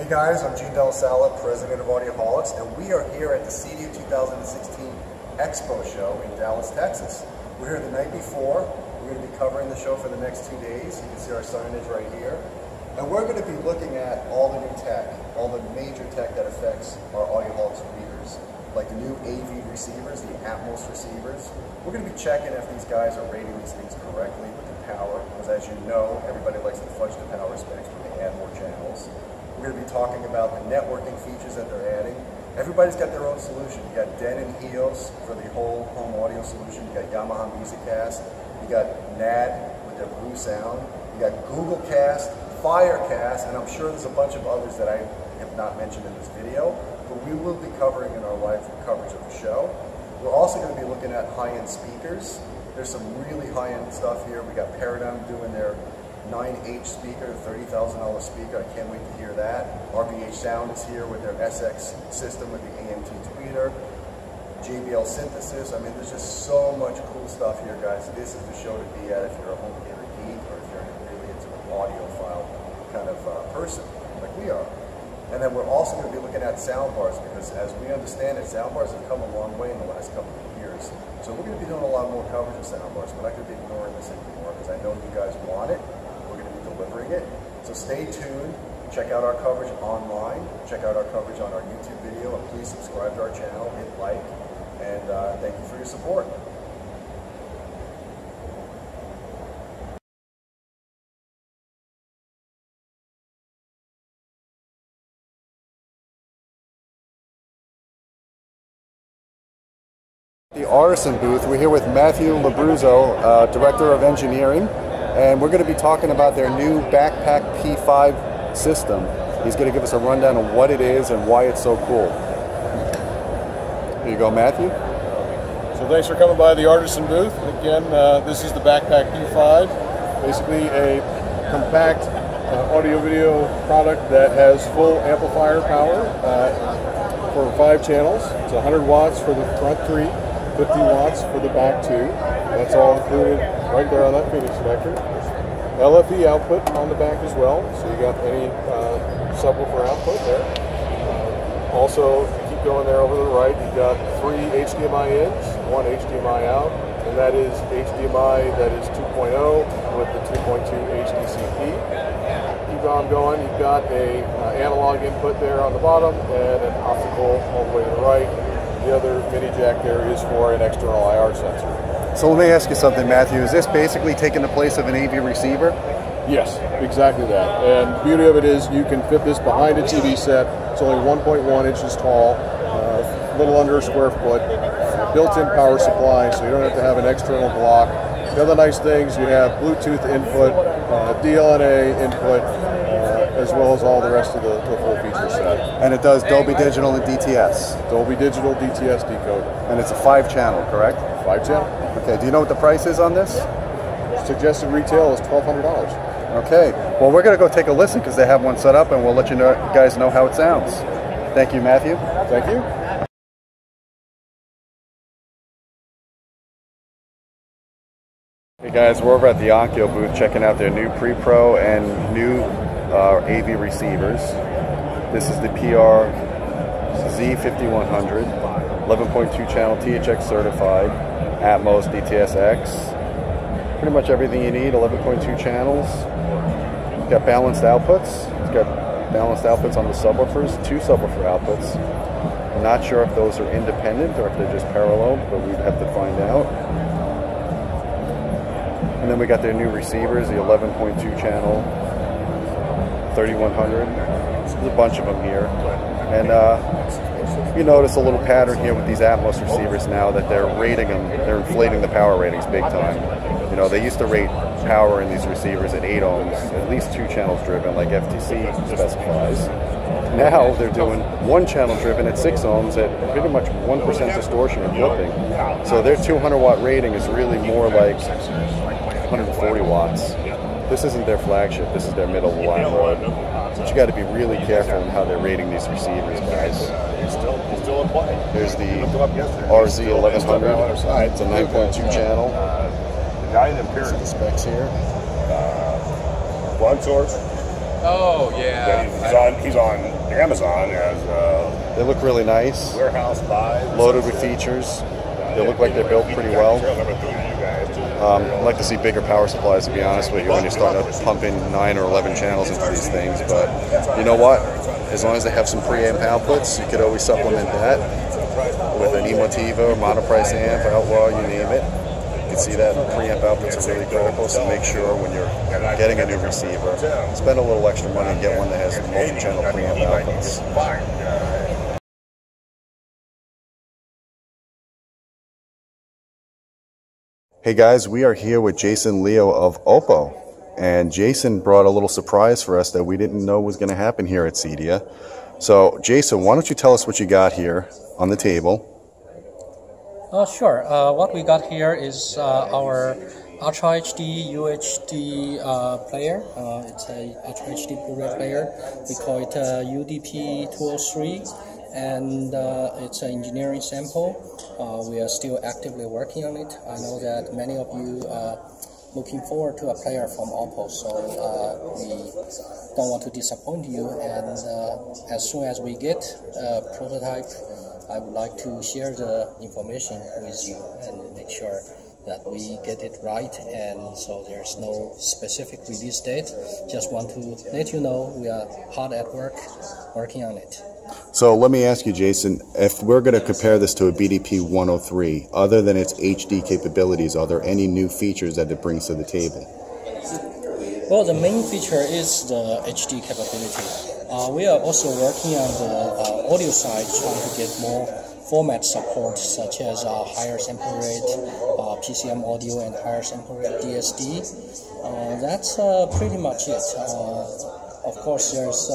Hey guys, I'm Gene Della Sala, President of Audioholics, and we are here at the CEDIA 2016 Expo Show in Dallas, Texas. We're here the night before. We're going to be covering the show for the next two days. You can see our signage right here. And we're going to be looking at all the new tech, all the major tech that affects our Audioholics readers, like the new AV receivers, the Atmos receivers. We're going to be checking if these guys are rating these things correctly with the power, because as you know, everybody likes to fudge the power specs when they add more channels. We're going to be talking about the networking features that they're adding. Everybody's got their own solution. You got Denon HEOS for the whole home audio solution. You got Yamaha MusicCast. You got NAD with their Blue Sound. You got Google Cast, Firecast, and I'm sure there's a bunch of others that I have not mentioned in this video, but we will be covering in our live coverage of the show. We're also going to be looking at high-end speakers. There's some really high-end stuff here. We got Paradigm doing their 9H speaker, $30,000 speaker. I can't wait to hear that. RBH Sound is here with their SX system with the AMT tweeter. JBL synthesis. I mean, there's just so much cool stuff here, guys. This is the show to be at if you're a home theater geek or if you're really into an audiophile kind of uh, person like we are. And then we're also going to be looking at sound bars because as we understand it, sound bars have come a long way in the last couple of years. So we're going to be doing a lot more coverage of sound bars. We're not going to be ignoring this anymore because I know you guys want it delivering it. So stay tuned. Check out our coverage online. Check out our coverage on our YouTube video. And please subscribe to our channel, hit like, and uh, thank you for your support. The Artison booth, we're here with Matthew Labruzzo, uh, Director of Engineering and we're going to be talking about their new Backpack P5 system. He's going to give us a rundown of what it is and why it's so cool. Here you go, Matthew. So thanks for coming by the Artison booth. Again, uh, this is the Backpack P5, basically a compact uh, audio-video product that has full amplifier power uh, for five channels. It's 100 watts for the front three, 50 watts for the back two. That's all included right there on that Phoenix connector. LFE output on the back as well, so you got any uh, subwoofer output there. Uh, also, keep going there over to the right, you've got three HDMI ins, one HDMI out, and that is HDMI that is 2.0 with the 2.2 HDCP. Keep on going, you've got a uh, analog input there on the bottom and an optical all the way to the right. The other mini jack there is for an external IR sensor. So let me ask you something, Matthew. Is this basically taking the place of an AV receiver? Yes, exactly that. And the beauty of it is you can fit this behind a TV set. It's only 1.1 inches tall, a uh, little under a square foot, built-in power supply, so you don't have to have an external block. The other nice things, you have Bluetooth input, uh, DLNA input, as well as all the rest of the, the, full feature set. And it does Dolby Digital and DTS? Dolby Digital DTS decode. And it's a five channel, correct? Five channel. Okay, do you know what the price is on this? Suggested retail is $1,200. Okay, well we're going to go take a listen because they have one set up and we'll let you, know, guys know how it sounds. Thank you, Matthew. Thank you. Hey guys, we're over at the Onkyo booth checking out their new Pre-Pro and new uh, AV receivers. This is the PR Z5100, 11.2 channel THX certified, Atmos DTS:X. Pretty much everything you need, 11.2 channels. It's got balanced outputs. It's got balanced outputs on the subwoofers, two subwoofer outputs. I'm not sure if those are independent or if they're just parallel, but we'd have to find out. And then we got their new receivers, the 11.2 channel, 3100. There's a bunch of them here. And uh, you notice a little pattern here with these Atmos receivers now that they're rating them, they're inflating the power ratings big time. You know, they used to rate power in these receivers at 8 ohms, at least two channels driven, like FTC specifies. Now they're doing one channel driven at 6 ohms at pretty much 1% distortion or clipping. So their 200 watt rating is really more like 140 watts. This isn't their flagship, this is their middle of the line road. But you got to be really careful in how they're rating these receivers, guys. There's the RZ1100. It's a 9.2 channel. The guy in the The specs here. one source, Oh yeah. He's on. He's on Amazon as uh, They look really nice, warehouse buys. loaded with features. They look like they're built pretty well. Um, I'd like to see bigger power supplies, to be honest with you, when you start to pump in 9 or 11 channels into these things. But you know what? As long as they have some preamp outputs, you could always supplement that with an Emotiva monoprice amp, Outlaw, you name it. You can see that preamp outputs are really critical, so make sure when you're getting a new receiver, spend a little extra money and get one that has multi-channel preamp outputs. Hey guys, we are here with Jason Liao of Oppo. And Jason brought a little surprise for us that we didn't know was going to happen here at CEDIA. So, Jason, why don't you tell us what you got here on the table? Uh, sure. Uh, what we got here is uh, our Ultra HD UHD uh, player. Uh, it's a Ultra HD Blu-ray player. We call it uh, UDP 203, and uh, it's an engineering sample. Uh, we are still actively working on it. I know that many of you are looking forward to a player from Oppo, so uh, we don't want to disappoint you. And uh, as soon as we get a prototype, I would like to share the information with you and make sure that we get it right. And so there's no specific release date. Just want to let you know we are hard at work working on it. So, let me ask you, Jason, if we're going to compare this to a BDP 103, other than its HD capabilities, are there any new features that it brings to the table? Well, the main feature is the HD capability. Uh, we are also working on the uh, audio side, trying to get more format support, such as uh, higher sample rate, uh, PCM audio, and higher sample rate DSD. Uh, that's uh, pretty much it. Of course, there's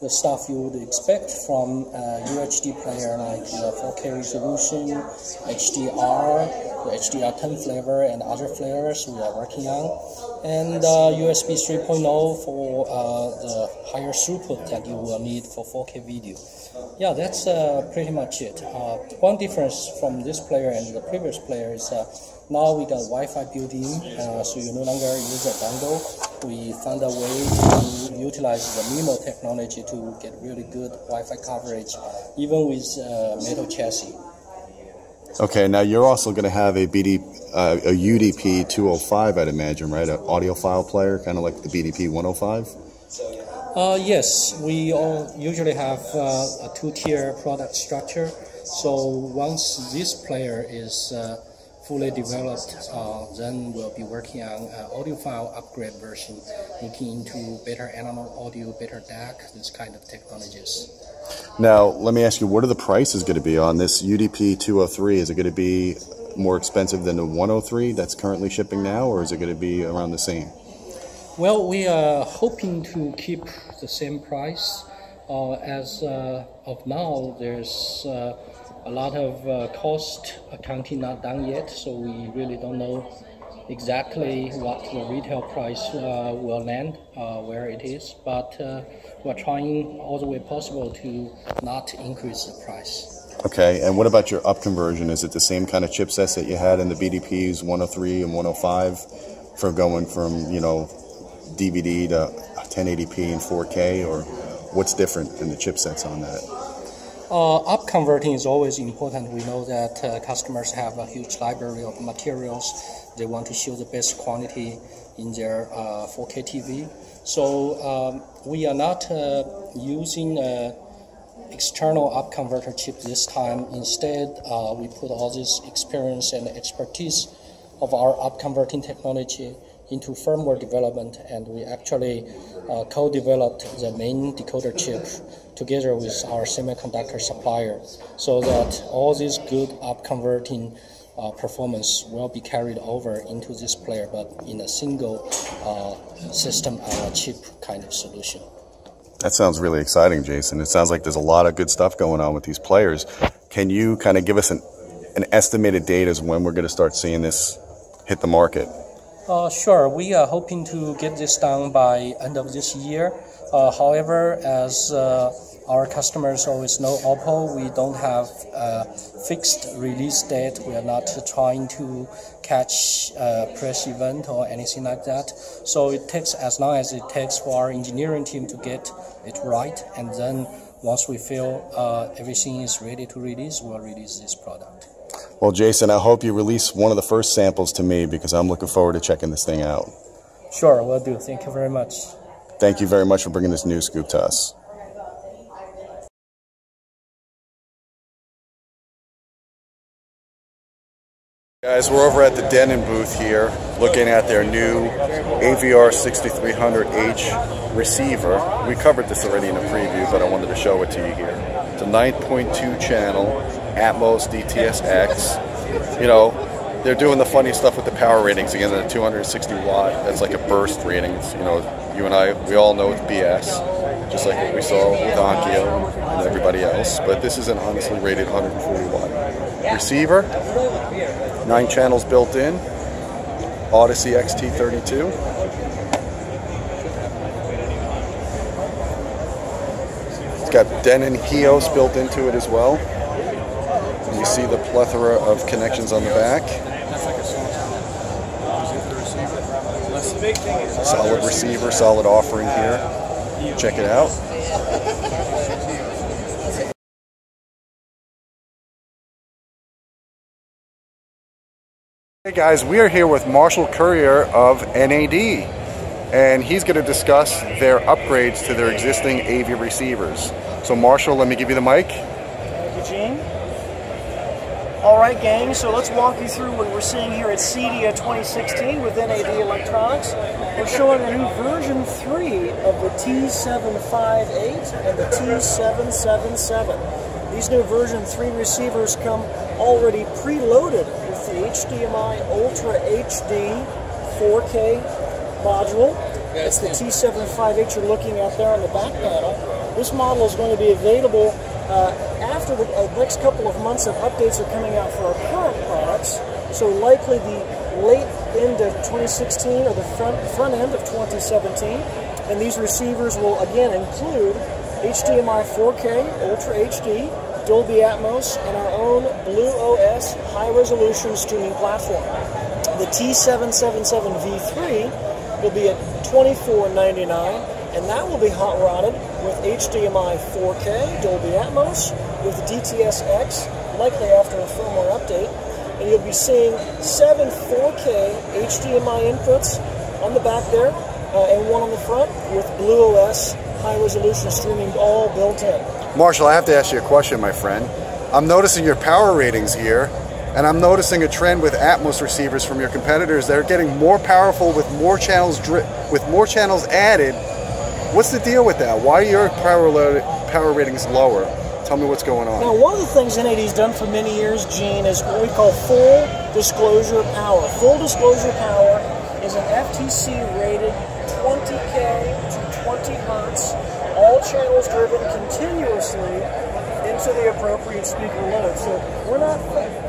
the stuff you would expect from a UHD player like the 4K resolution, HDR, the HDR10 flavor, and other flavors we are working on, and uh, USB 3.0 for uh, the higher throughput that you will need for 4K video. Yeah, that's uh, pretty much it. Uh, one difference from this player and the previous player is uh, now we got Wi-Fi built in, uh, so you no longer use a dongle. We found a way to utilize the MIMO technology to get really good Wi-Fi coverage, even with uh, metal chassis. Okay, now you're also going to have a BD, uh, a UDP 205, I'd imagine, right? An audiophile player, kind of like the BDP 105. Uh, yes, we all usually have uh, a two-tier product structure. So once this player is uh, fully developed, uh, then we'll be working on an file upgrade version, looking into better analog audio, better DAC, this kind of technologies. Now, let me ask you, what are the prices going to be on this UDP 203? Is it going to be more expensive than the 103 that's currently shipping now, or is it going to be around the same? Well, we are hoping to keep the same price. Uh, as uh, of now, there's uh, a lot of uh, cost accounting not done yet, so we really don't know exactly what the retail price uh, will land, uh, where it is. But uh, we're trying all the way possible to not increase the price. Okay, and what about your up conversion? Is it the same kind of chipsets that you had in the BDPs 103 and 105 for going from, you know, DVD to 1080p and 4K, or what's different in the chipsets on that? Uh, up converting is always important. We know that uh, customers have a huge library of materials. They want to show the best quality in their uh, 4K TV. So um, we are not uh, using a external up converter chip this time. Instead, uh, we put all this experience and expertise of our up converting technology into firmware development, and we actually uh, co-developed the main decoder chip together with our semiconductor supplier, so that all this good up converting uh, performance will be carried over into this player, but in a single uh, system uh, chip kind of solution. That sounds really exciting, Jason. It sounds like there's a lot of good stuff going on with these players. Can you kind of give us an, an estimated date as when we're going to start seeing this hit the market? Uh, sure, we are hoping to get this done by end of this year. Uh, however, as uh, our customers always know Oppo, we don't have a fixed release date. We are not trying to catch a press event or anything like that. So it takes as long as it takes for our engineering team to get it right, and then once we feel uh, everything is ready to release, we'll release this product. Well, Jason, I hope you release one of the first samples to me because I'm looking forward to checking this thing out. Sure, will do. Thank you very much. Thank you very much for bringing this news scoop to us. Guys, we're over at the Denon booth here looking at their new AVR 6300H receiver. We covered this already in a preview, but I wanted to show it to you here. It's a 9.2 channel Atmos DTS-X. You know, they're doing the funny stuff with the power ratings again. The 260 watt, that's like a burst rating. It's, you know, you and I, we all know it's BS, just like what we saw with Onkyo and everybody else. But this is an honestly rated 140 watt receiver. Nine channels built in. Audyssey XT32. It's got Denon HEOS built into it as well. See the plethora of connections on the back. Solid receiver, solid offering here. Check it out. Hey guys, we are here with Marshall Courier of NAD, and he's going to discuss their upgrades to their existing AV receivers. So Marshall, let me give you the mic. All right, gang, so let's walk you through what we're seeing here at CEDIA 2016 with NAD Electronics. We're showing a new version 3 of the T758 and the T777. These new version 3 receivers come already preloaded with the HDMI Ultra HD 4K module. It's the T758 you're looking at there on the back panel. This model is going to be available uh, after the uh, next couple of months of updates are coming out for our current products. So likely the late end of 2016 or the front, front end of 2017. And these receivers will again include HDMI 4K, Ultra HD, Dolby Atmos, and our own BluOS high-resolution streaming platform. The T777V3 will be at $24.99, and that will be hot-rodded with HDMI 4K, Dolby Atmos, with DTS-X, likely after a firmware update, and you'll be seeing seven 4K HDMI inputs on the back there, uh, and one on the front with BluOS high-resolution streaming all built in. Marshall, I have to ask you a question, my friend. I'm noticing your power ratings here, and I'm noticing a trend with Atmos receivers from your competitors. They're getting more powerful with more channels with more channels added. What's the deal with that? Why are your power load, power ratings lower? Tell me what's going on. Now, one of the things NAD's done for many years, Gene, is what we call full disclosure power. Full disclosure power is an FTC rated 20K to 20 hertz, all channels driven continuously into the appropriate speaker load. So we're not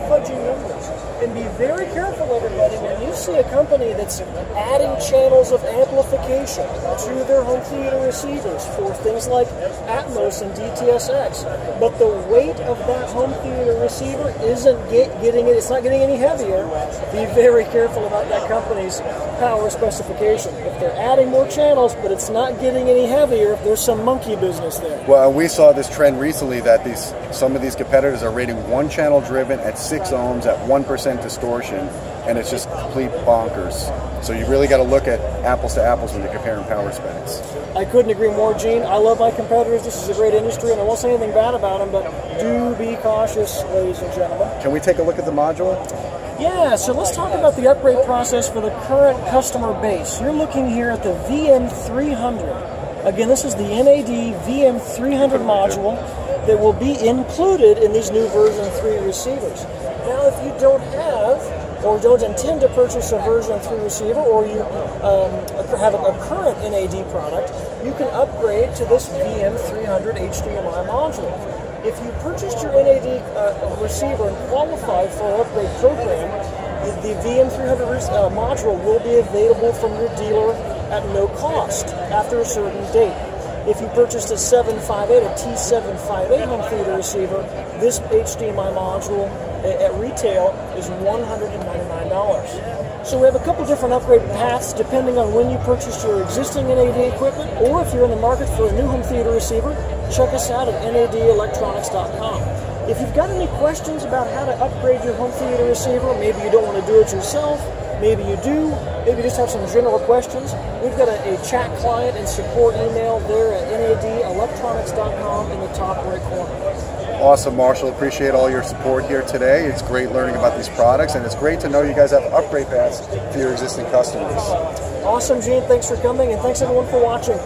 fudging numbers. And be very careful, everybody, when you see a company that's adding channels of amplification to their home theater receivers for things like Atmos and DTSX, but the weight of that home theater receiver isn't get, getting it, it's not getting any heavier, be very careful about that company's power specification. If they're adding more channels, but it's not getting any heavier, if there's some monkey business there. Well, we saw this trend recently that these some of these competitors are rating one channel driven at six ohms at one percent distortion, and it's just complete bonkers. So you really got to look at apples to apples when you're comparing power specs. I couldn't agree more, Gene. I love my competitors. This is a great industry, and I won't say anything bad about them, but do be cautious, ladies and gentlemen. Can we take a look at the module? Yeah, so let's talk about the upgrade process for the current customer base. You're looking here at the VM300. Again, this is the NAD VM300 module that will be included in these new version 3 receivers. Now, if you don't have or don't intend to purchase a version 3 receiver or you um, have a, current NAD product, you can upgrade to this VM300 HDMI module. If you purchased your NAD uh, receiver and qualified for our upgrade program, the, the VM300 uh, module will be available from your dealer at no cost after a certain date. If you purchased a 758, a T758 home theater receiver, this HDMI module at retail is $199. So we have a couple different upgrade paths depending on when you purchased your existing NAD equipment, or if you're in the market for a new home theater receiver, check us out at nadelectronics.com. If you've got any questions about how to upgrade your home theater receiver, maybe you don't want to do it yourself, maybe you do, maybe you just have some general questions, we've got a, a chat client and support email there at nadelectronics.com in the top right corner. Awesome, Marshall. Appreciate all your support here today. It's great learning about these products, and it's great to know you guys have upgrade paths for your existing customers. Awesome, Gene. Thanks for coming, and thanks everyone for watching.